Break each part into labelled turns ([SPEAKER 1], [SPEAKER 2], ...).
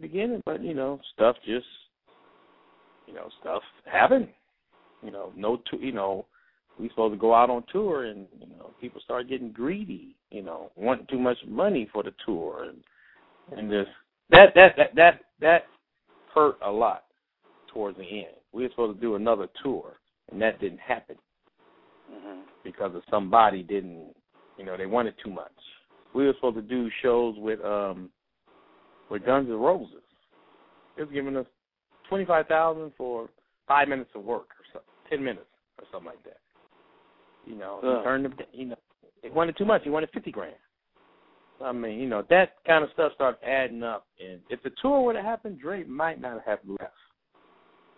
[SPEAKER 1] beginning, but you know, stuff just, you know, stuff happened. You know, no, to, you know, we supposed to go out on tour, and you know, people started getting greedy. You know, wanting too much money for the tour, and and just that that that that that hurt a lot towards the end. We were supposed to do another tour, and that didn't happen
[SPEAKER 2] hmm
[SPEAKER 1] because of somebody didn't, you know, they wanted too much. We were supposed to do shows with um with Guns N' Roses. It was giving us twenty five thousand for five minutes of work or so, ten minutes or something like that. You know,
[SPEAKER 2] Yeah.
[SPEAKER 1] he turned them. You know, they wanted too much. He wanted fifty grand. I mean, you know, that kind of stuff started adding up. And if the tour would have happened, Dre might not have left.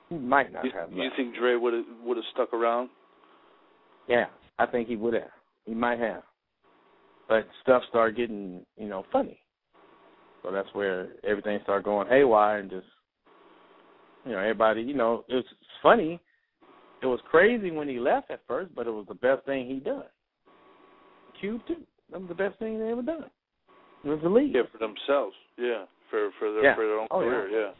[SPEAKER 1] He might not
[SPEAKER 2] You,
[SPEAKER 1] have
[SPEAKER 2] you think Dre would have would have stuck around?
[SPEAKER 1] Yeah, I think he would have. He might have. But stuff started getting, you know, funny. So that's where everything started going haywire and just, you know, everybody, you know, it was funny. It was crazy when he left at first, but it was the best thing he done. Cube too. That was the best thing they ever done. It was the league.
[SPEAKER 2] Yeah, for themselves. Yeah, for for their
[SPEAKER 1] Yeah.
[SPEAKER 2] for their own
[SPEAKER 1] Oh, yeah.
[SPEAKER 2] career. Yeah.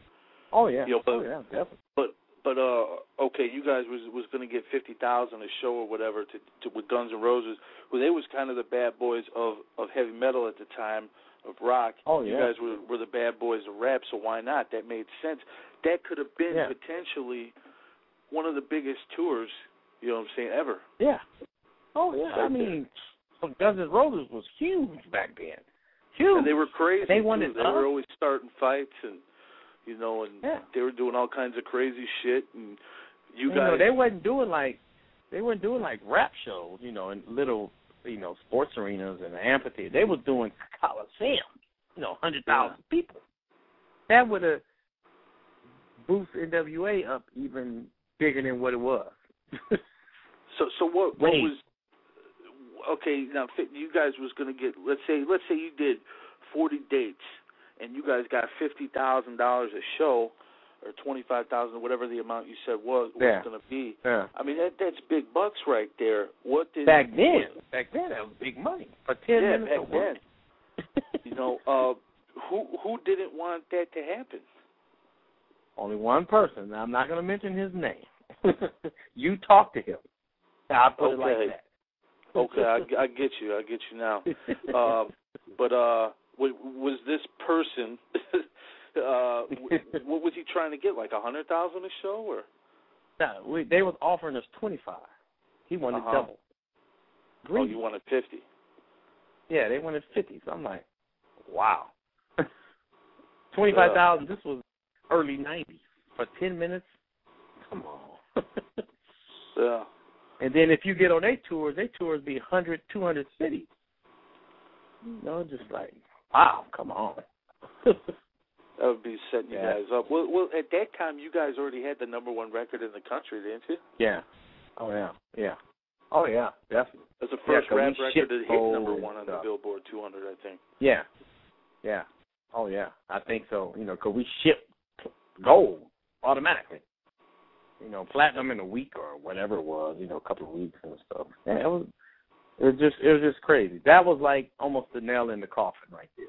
[SPEAKER 1] Oh yeah.
[SPEAKER 2] Yeah, but-
[SPEAKER 1] oh yeah, definitely.
[SPEAKER 2] But but uh okay, you guys was was going to get fifty thousand a show or whatever to, to with Guns N' Roses. Well, they was kind of the bad boys of of heavy metal at the time of rock.
[SPEAKER 1] Oh,
[SPEAKER 2] You guys were were the bad boys of rap, so why not? That made sense. That could have been
[SPEAKER 1] Yeah.
[SPEAKER 2] potentially one of the biggest tours. You know what I'm saying? Ever.
[SPEAKER 1] Yeah. Oh yeah. I mean, Guns N' Roses was huge back then. Huge.
[SPEAKER 2] And they were crazy.
[SPEAKER 1] They
[SPEAKER 2] too.
[SPEAKER 1] wanted
[SPEAKER 2] They were always starting fights and you know, and
[SPEAKER 1] Yeah.
[SPEAKER 2] they were doing all kinds of crazy shit. And you
[SPEAKER 1] you
[SPEAKER 2] guys,
[SPEAKER 1] know, they wasn't doing like they weren't doing like rap shows, you know, and little, you know, sports arenas and amphitheater. They was doing coliseum, you know, hundred thousand people. That would have boosted NWA up even bigger than what it was.
[SPEAKER 2] So so what what
[SPEAKER 1] Wait.
[SPEAKER 2] was okay? Now you guys was going to get let's say let's say you did forty dates and you guys got fifty thousand dollars a show or twenty five thousand whatever the amount you said was was
[SPEAKER 1] Yeah.
[SPEAKER 2] going to be.
[SPEAKER 1] yeah.
[SPEAKER 2] I mean that that's big bucks right there. What did
[SPEAKER 1] Back then, back then that was big money for ten
[SPEAKER 2] Yeah,
[SPEAKER 1] minutes
[SPEAKER 2] back
[SPEAKER 1] work.
[SPEAKER 2] you know uh who who didn't want that to happen?
[SPEAKER 1] Only one person. Now, I'm not going to mention his name. you talk to him. I put it like
[SPEAKER 2] Okay.
[SPEAKER 1] that.
[SPEAKER 2] Okay, I, I get you. I get you now. Uh, but uh, w- was this person? Uh, what was he trying to get? Like a hundred thousand a show, or
[SPEAKER 1] no, we, they was offering us twenty five. He wanted
[SPEAKER 2] Uh-huh.
[SPEAKER 1] double.
[SPEAKER 2] oh,
[SPEAKER 1] Greedy.
[SPEAKER 2] you wanted fifty?
[SPEAKER 1] Yeah, they wanted fifty. So I'm like, wow. Twenty five thousand. This was early nineties for ten minutes. Come on.
[SPEAKER 2] Yeah.
[SPEAKER 1] and then if you get on their tours, their tours be 100, 200 cities. You know, just like, wow, come on.
[SPEAKER 2] That would be setting
[SPEAKER 1] Yeah.
[SPEAKER 2] you guys up. Well, well, at that time, you guys already had the number one record in the country, didn't you?
[SPEAKER 1] yeah. Oh yeah. Yeah. Oh yeah. Definitely.
[SPEAKER 2] That's the
[SPEAKER 1] Yeah,
[SPEAKER 2] first
[SPEAKER 1] we
[SPEAKER 2] rap record to hit number one on the. Billboard 200, I think.
[SPEAKER 1] Yeah. Yeah. Oh yeah. I think so. You know, 'cause we ship gold automatically. You know, platinum in a week or whatever it was. You know, a couple of weeks and stuff. Yeah, it was. It was just. It was just crazy. That was like almost the nail in the coffin right there.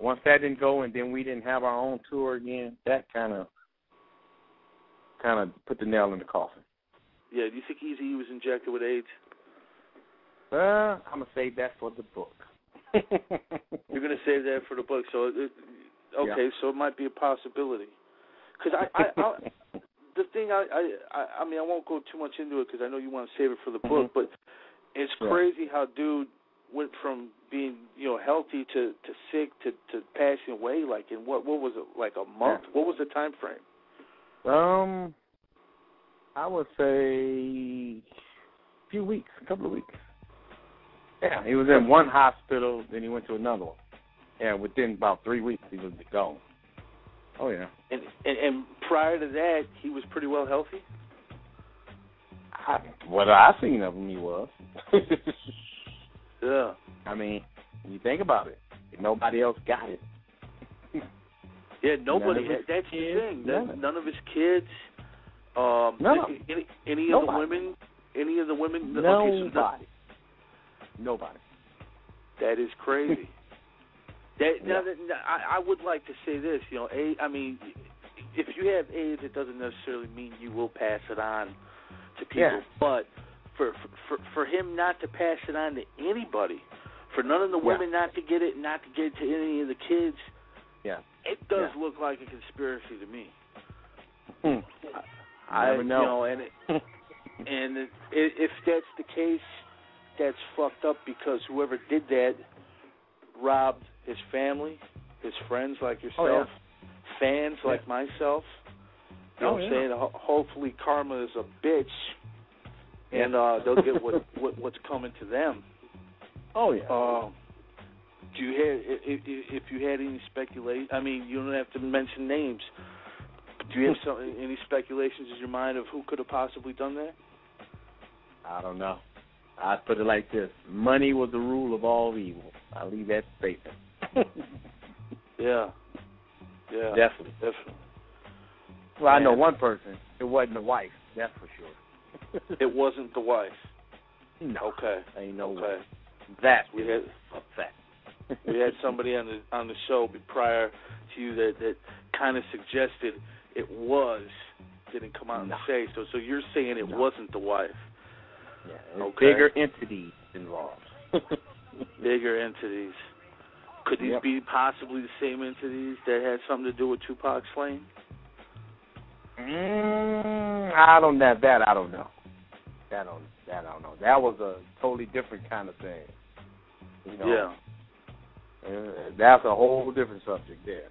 [SPEAKER 1] Once that didn't go, and then we didn't have our own tour again. That kind of, kind of put the nail in the coffin.
[SPEAKER 2] Yeah. Do you think Eazy was injected with AIDS?
[SPEAKER 1] Uh, I'm gonna save that for the book.
[SPEAKER 2] You're going to save that for the book. So, it, okay, so it might be a possibility. Because I, I, I, the thing I, I, I, mean, I won't go too much into it because I know you want to save it for the book.
[SPEAKER 1] Mhm.
[SPEAKER 2] But it's
[SPEAKER 1] Yeah.
[SPEAKER 2] crazy how dude went from being, you know, healthy to to sick to to passing away. Like in what what was it? Like a month? What was the time frame?
[SPEAKER 1] Um, I would say a few weeks, a couple of weeks. Yeah, he was in one hospital, then he went to another one. Yeah, within about three weeks, he was gone. Oh yeah.
[SPEAKER 2] And and, and prior to that, he was pretty well healthy.
[SPEAKER 1] I, what I seen of him, he was.
[SPEAKER 2] Yeah.
[SPEAKER 1] I mean, you think about it, nobody else got it.
[SPEAKER 2] Yeah, nobody.
[SPEAKER 1] None
[SPEAKER 2] That's the thing.
[SPEAKER 1] none.
[SPEAKER 2] None, none of his kids. Um,
[SPEAKER 1] No.
[SPEAKER 2] Any, any of the
[SPEAKER 1] Nobody.
[SPEAKER 2] women. Any of the women. okay, so
[SPEAKER 1] Nobody. Nobody.
[SPEAKER 2] that is crazy. That,
[SPEAKER 1] Yeah.
[SPEAKER 2] now, that, I, I would like to say this. You know, a, I mean, if you have AIDS, it doesn't necessarily mean you will pass it on to people.
[SPEAKER 1] Yeah.
[SPEAKER 2] But for for for him not to pass it on to anybody, for none of the
[SPEAKER 1] Yeah.
[SPEAKER 2] women not to get it, not to get it to any of the kids,
[SPEAKER 1] Yeah.
[SPEAKER 2] it does
[SPEAKER 1] Yeah.
[SPEAKER 2] look like a conspiracy to me.
[SPEAKER 1] Hmm.
[SPEAKER 2] I
[SPEAKER 1] Never know.
[SPEAKER 2] you know, and it, and it, i- if that's the case, that's fucked up because whoever did that robbed his family, his friends like yourself, fans
[SPEAKER 1] Oh, Yeah.
[SPEAKER 2] like myself. You know
[SPEAKER 1] Oh,
[SPEAKER 2] what I'm
[SPEAKER 1] yeah.
[SPEAKER 2] saying? Hopefully, karma is a bitch, and uh, they'll get what, what what's coming to them.
[SPEAKER 1] oh yeah.
[SPEAKER 2] Um, do you have if, if you had any speculation? I mean, you don't have to mention names. Do you have some any speculations in your mind of who could have possibly done that?
[SPEAKER 1] I don't know. I put it like this: money was the rule of all evil. I leave that statement.
[SPEAKER 2] Yeah, yeah,
[SPEAKER 1] Definitely.
[SPEAKER 2] definitely.
[SPEAKER 1] Well, I know one person. It wasn't the wife. That's for sure.
[SPEAKER 2] It wasn't the wife.
[SPEAKER 1] no.
[SPEAKER 2] Okay,
[SPEAKER 1] Ain't no way. That
[SPEAKER 2] We had
[SPEAKER 1] a fact.
[SPEAKER 2] we had somebody on the on the show prior to you that that kind of suggested it was. Didn't come out
[SPEAKER 1] No.
[SPEAKER 2] and say so. So you're saying it
[SPEAKER 1] No.
[SPEAKER 2] wasn't the wife.
[SPEAKER 1] Yeah,
[SPEAKER 2] Okay.
[SPEAKER 1] bigger entities involved.
[SPEAKER 2] Bigger entities. Could these
[SPEAKER 1] Yep.
[SPEAKER 2] be possibly the same entities that had something to do with Tupac Slane?
[SPEAKER 1] mm, I don't that that I don't know. That don't that I don't know. That was a totally different kind of thing. You know,
[SPEAKER 2] Yeah.
[SPEAKER 1] Uh, that's a whole different subject there.